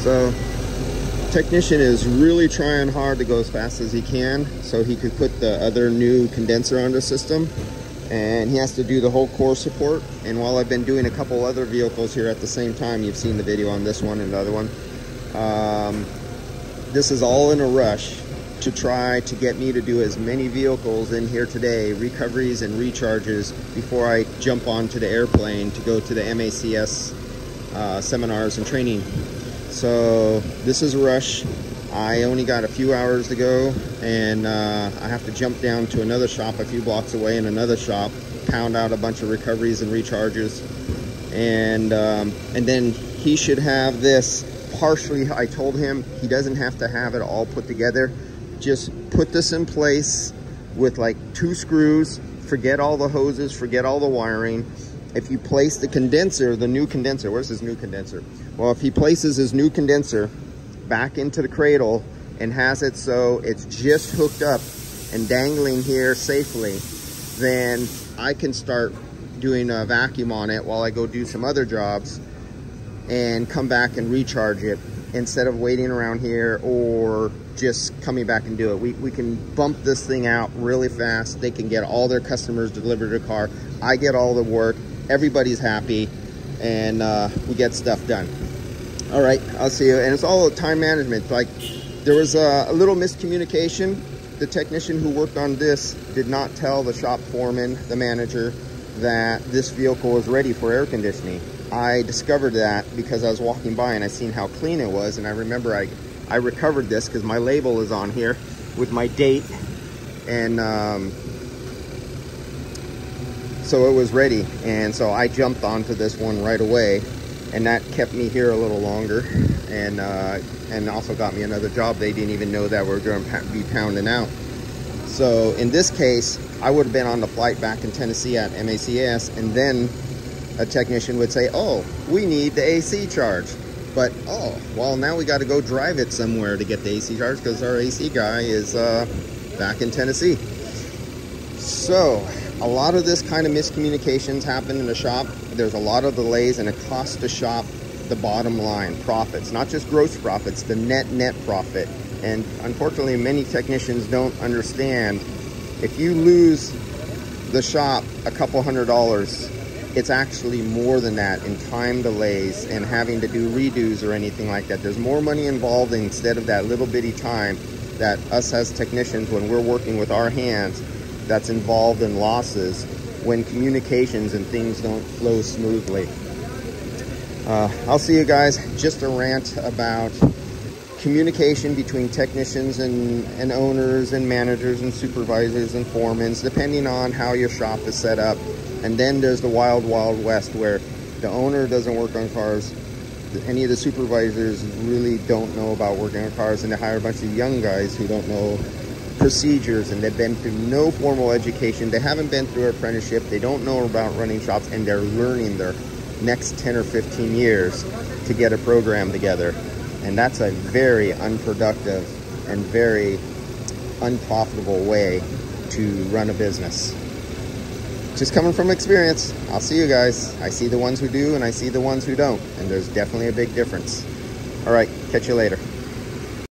So technician is really trying hard to go as fast as he can so he could put the other new condenser on the system. And he has to do the whole core support. And while I've been doing a couple other vehicles here at the same time you've seen the video on this one and the other one um, this is all in a rush to try to get me to do as many vehicles in here today recoveries and recharges before I jump onto the airplane to go to the MACS uh, seminars and training so this is a rush. I only got a few hours to go and uh, I have to jump down to another shop a few blocks away in another shop, pound out a bunch of recoveries and recharges. And, um, and then he should have this partially, I told him he doesn't have to have it all put together. Just put this in place with like two screws, forget all the hoses, forget all the wiring, if you place the condenser, the new condenser, where's his new condenser? Well, if he places his new condenser back into the cradle and has it so it's just hooked up and dangling here safely, then I can start doing a vacuum on it while I go do some other jobs and come back and recharge it instead of waiting around here or just coming back and do it. We, we can bump this thing out really fast. They can get all their customers delivered a car. I get all the work everybody's happy, and uh, we get stuff done. All right, I'll see you. And it's all time management. Like there was a, a little miscommunication. The technician who worked on this did not tell the shop foreman, the manager, that this vehicle was ready for air conditioning. I discovered that because I was walking by and I seen how clean it was and I remember I, I recovered this because my label is on here with my date and um, so it was ready and so I jumped onto this one right away and that kept me here a little longer and uh, and also got me another job they didn't even know that we are going to be pounding out. So in this case I would have been on the flight back in Tennessee at MACS and then a technician would say oh we need the AC charge. But oh well now we got to go drive it somewhere to get the AC charge because our AC guy is uh, back in Tennessee. So a lot of this kind of miscommunications happen in the shop. There's a lot of delays and it costs the shop the bottom line, profits, not just gross profits, the net net profit. And unfortunately, many technicians don't understand if you lose the shop a couple hundred dollars, it's actually more than that in time delays and having to do redos or anything like that. There's more money involved instead of that little bitty time that us as technicians, when we're working with our hands, that's involved in losses when communications and things don't flow smoothly. Uh, I'll see you guys. Just a rant about communication between technicians and, and owners and managers and supervisors and foremen, depending on how your shop is set up. And then there's the wild, wild west where the owner doesn't work on cars. Any of the supervisors really don't know about working on cars and they hire a bunch of young guys who don't know procedures and they've been through no formal education. They haven't been through apprenticeship. They don't know about running shops and they're learning their next 10 or 15 years to get a program together. And that's a very unproductive and very unprofitable way to run a business. Just coming from experience, I'll see you guys. I see the ones who do and I see the ones who don't. And there's definitely a big difference. All right, catch you later.